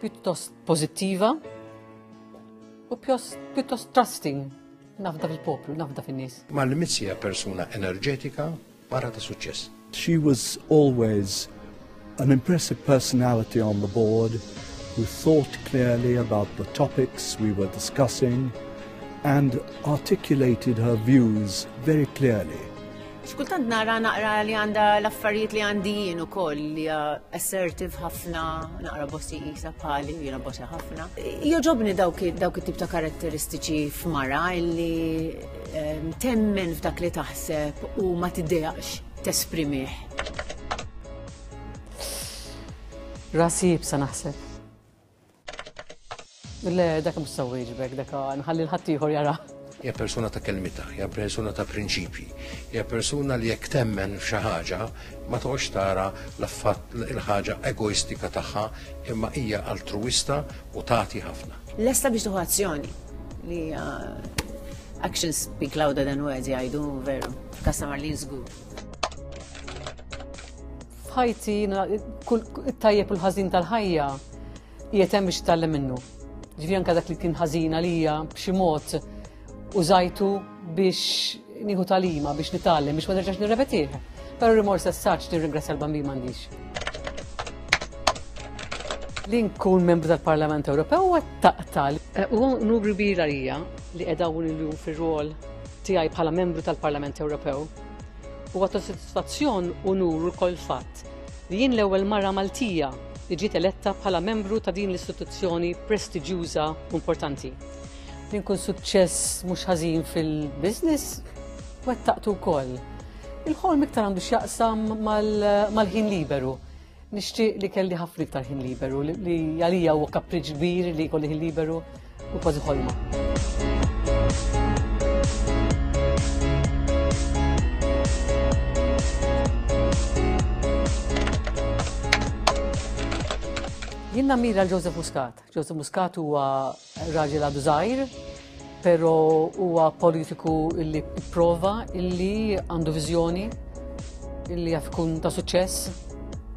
pjuttost pozittiva u pjuttost trusting nafda fil-poplu, nafda persuna enerġetika ta' suċċess. She was always an impressive personality on the board who thought clearly about the topics we were discussing and articulated her views very clearly. Xi kultant nara naqra li għandha l-affarijiet li għandi jien ukoll li hija assertive ħafna, naqra bossi isa bħali, jiena bossi ħafna. Joġobni dawk it-tip ta' karatteristiċi f'mara illi ehm, temmen f'dak li taħseb u ma tiddejaqx tesprimih. Rasi jibsa naħseb. Le, dak mhux sew wieġbek, dak nħalli l-ħaddieħor jara. Hija persuna ta' kelmita, hija persuna ta' prinċipji, hija persuna li jekk temmen f'xi ħaġa ma toqgħodx tara l-affatt il-ħaġa egoistika tagħha imma hija altruwista u tagħti ħafna. Lesta biex tuħu azzjoni li uh, actions speak louder than words jgħidu veru, f'kassa Marlin żgur. F'ħajti, it-tajjeb u l-ħażin tal-ħajja qiegħed hemm biex titgħallem minnu. Ġifieri anke dak li kien ħażin għalija b'xi mod użajtu biex nieħu talima biex nitgħallem biex ma nerġax nirrepetih. Però rimors as-saċ nirringrazzja l-bambin m'għandix. Li nkun membru tal-Parlament Ewropew huwa taqtal. Eh, u nubri kbir għalija li qiegħda fir-rwol tiegħi bħala membru tal-Parlament Ewropew Huwa ta' sodisfazzjon u nur ukoll fatt li jien l-ewwel mara Maltija li ġiet eletta bħala membru ta' din l-istituzzjoni prestiġjuża u importanti. Li nkun suċċess mhux ħażin fil-business wettaqtu wkoll. Il-ħolm iktar għandu x'jaqsam mal-ħin liberu. Nixtieq li kelli ħafna iktar ħin liberu, li għalija huwa kapriġ kbir li jkolli ħin liberu u kważi ħolma. Jien nammira l-Joseph Muscat. Joseph Muscat huwa Raġel għadu żgħir, però huwa politiku illi prova illi għandu viżjoni illi jaf ikun ta' suċċess.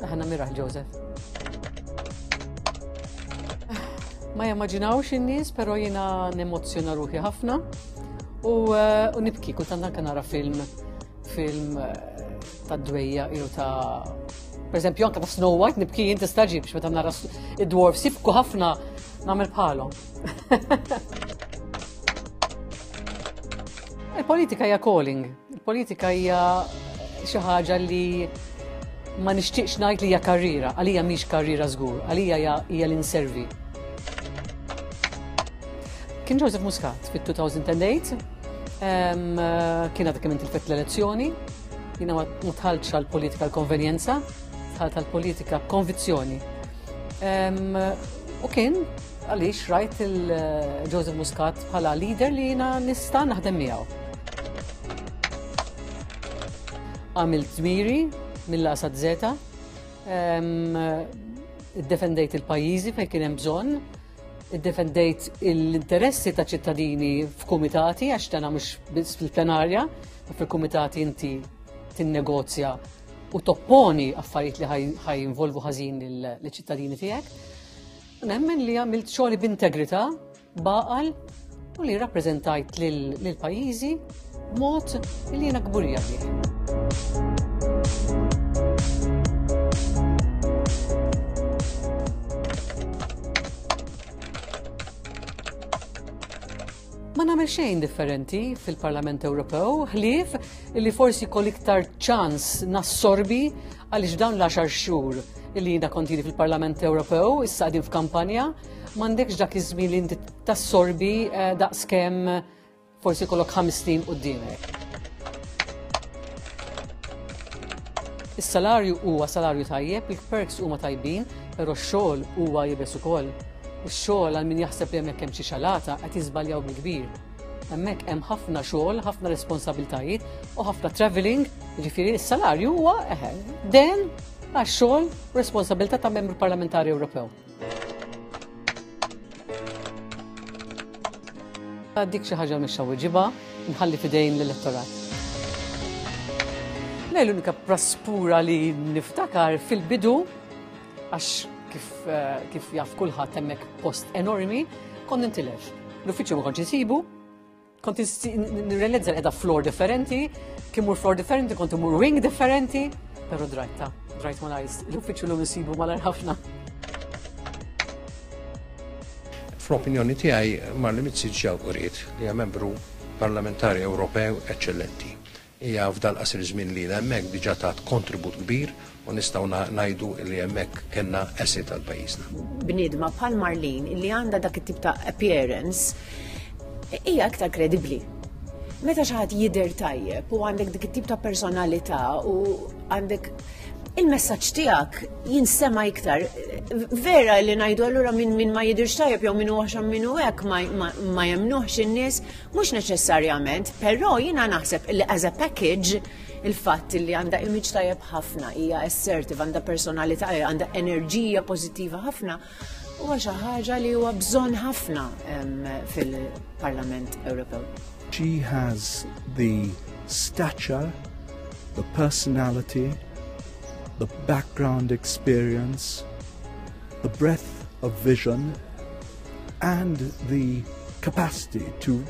Aħna miraħ Joseph. Ma jammaġinawx in-nies, però jiena nemozzjona ruħi ħafna u eh, nibki kultant anke nara film film eh, ta' dwejja jew ta' per eżempju anke ta' Snow White nibki jinti staġib biex meta nara id-dwarf sibku ħafna Namel bħalhom. Il-politika hija calling. Il-politika hija xi ħaġa li ma nixtieqx ngħid li hija karriera, għalija mhix karriera żgur, għalija hija l-inservi. Kien Joseph Muscat fit-2008, kien għadha kemm intilfet l-elezzjoni, jiena ma tħallx għall-politika l-konvenjenza, tħalt għall-politika b'konvizzjoni. U kien għaliex rajt il-Joseph Muscat bħala leader li jiena nista' naħdem miegħu. Għamilt zmiri mill-lasa zeta, id-defendejt il-pajjiżi fejn kien hemm bżonn, id-defendejt l-interessi ta' ċittadini f'kumitati għax tagħna mhux fil-plenarja, fil-kumitati inti tinnegozja u topponi affarijiet li ħaj involvu ħażin l-ċittadini tiegħek. Nemmen li għamilt xogħli b'integrità, baqal u li rappreżentajt lil pajjiżi b'mod li jiena kburija bih. Ma nagħmel xejn differenti fil-Parlament Ewropew ħlief li forsi kol iktar ċans nassorbi għaliex dawn l-10 xhur li jiena kontini fil-Parlament Ewropew issa qegħdin f'kampanja m'għandekx dak iż-żmien li inti tassorbi eh, daqskemm forsi kollok ħames snin qudiemek. Is-salarju huwa salarju tajjeb, il-perks huma tajbin, Però x-xogħol huwa iebes ukoll. Ix-xogħol għal min jaħseb li hemmhekk hemm xi xalata qed jiżbaljaw bil-kbir. Hemmhekk hemm ħafna xogħol, ħafna responsabiltajiet u ħafna travelling, jiġifieri s-salarju huwa eħe, den għax-xogħol responsabilità ta' membru parlamentari Ewropew. Dik xi ħaġa mhix ġibha, nħalli fidejn l-elettorat. Lej l-unika praspura li niftakar fil-bidu Għax kif, eh, kif jaf kulħadd hemmhekk post enormi, kont nintilex. L-uffiċċju ma kontx insibu, kont nirrealizza l-edha floor differenti, kien mur floor differenti, kont mur wing differenti, pero drajta, drajt ma najs, l-uffiċu l nisibu ma l-arħafna. Fl-opinjoni tiegħi Marli Mizzi ġew uriet li hija membru parlamentari Ewropew eċċellenti. Hija f'dal-qasir żmien li ilha hemmhekk diġà tat kontribut kbir u nistgħu ngħidu li hemmhekk kellna asset għal pajjiżna. Bniedma bħal Marlene illi għandha dak it-tip ta' appearance hija iktar kredibbli. Meta xi ħadd jidher tajjeb u għandek dik it-tip ta' personalità u għandek il-messaġġ tiegħek jinsema iktar. Vera li ngħidu allura minn min ma jidirx tajjeb jew minn huwa xamminu hekk ma jemnuħx in-nies Mhux neċessarjament, però jiena naħseb illi as a package il-fatt li għandha image tajjeb ħafna, hija assertive, għandha personalità, għandha enerġija pożittiva ħafna, huwa xi ħaġa li huwa bżonn ħafna fil-Parlament Ewropew. She has the stature, the personality, the background experience, the breadth of vision, and the capacity to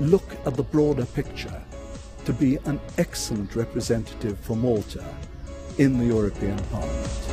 look at the broader picture to be an excellent representative for Malta in the European Parliament.